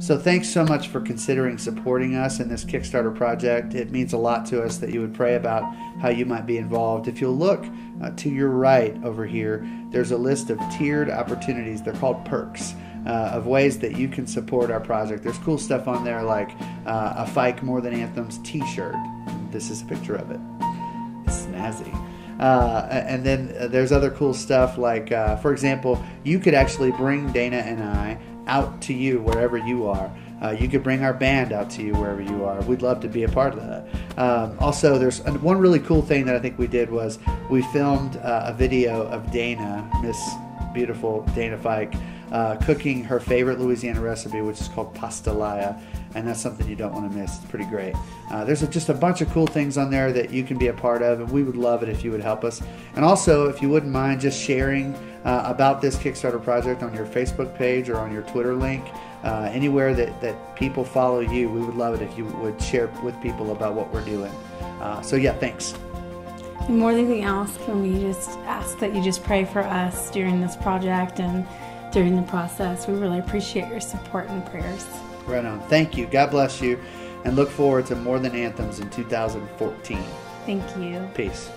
So thanks so much for considering supporting us in this Kickstarter project. It means a lot to us that you would pray about how you might be involved. If you'll look uh, to your right over here, there's a list of tiered opportunities. They're called perks. Uh, of ways that you can support our project. There's cool stuff on there like uh, a Fike More Than Anthems t shirt. This is a picture of it. It's snazzy. Uh, and then uh, there's other cool stuff like, uh, for example, you could actually bring Dana and I out to you wherever you are. Uh, you could bring our band out to you wherever you are. We'd love to be a part of that. Um, also, there's one really cool thing that I think we did was we filmed uh, a video of Dana, Miss Beautiful Dana Fike, uh, cooking her favorite Louisiana recipe, which is called pastalaya, and that's something you don't want to miss. It's pretty great. Uh, there's a, just a bunch of cool things on there that you can be a part of, and we would love it if you would help us. And also, if you wouldn't mind just sharing uh, about this Kickstarter project on your Facebook page or on your Twitter link, uh, anywhere that, that people follow you, we would love it if you would share with people about what we're doing. Uh, so, yeah, thanks. And more than anything else, can we just ask that you just pray for us during this project and during the process? We really appreciate your support and prayers. Right on. Thank you. God bless you. And look forward to more than anthems in 2014. Thank you. Peace.